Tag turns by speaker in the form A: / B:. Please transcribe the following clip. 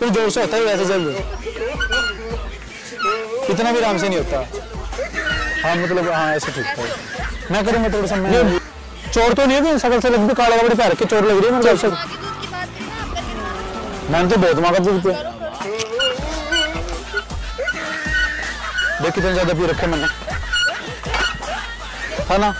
A: कुछ ज़ोर से होता है, वैसे जल्द इतना भी आराम से नहीं होता। हाँ मतलब हाँ ऐसे ठीक है। मैं करूँगा थोड़ा सा, मैं चोर तो नहीं है सकल से लग भी काला कपड़े पहन के चोर लग रही है मेरे को मैंने तो बहुत मांगा दूध पे। देख कितने ज़्यादा पी रखे मैंने। है ना?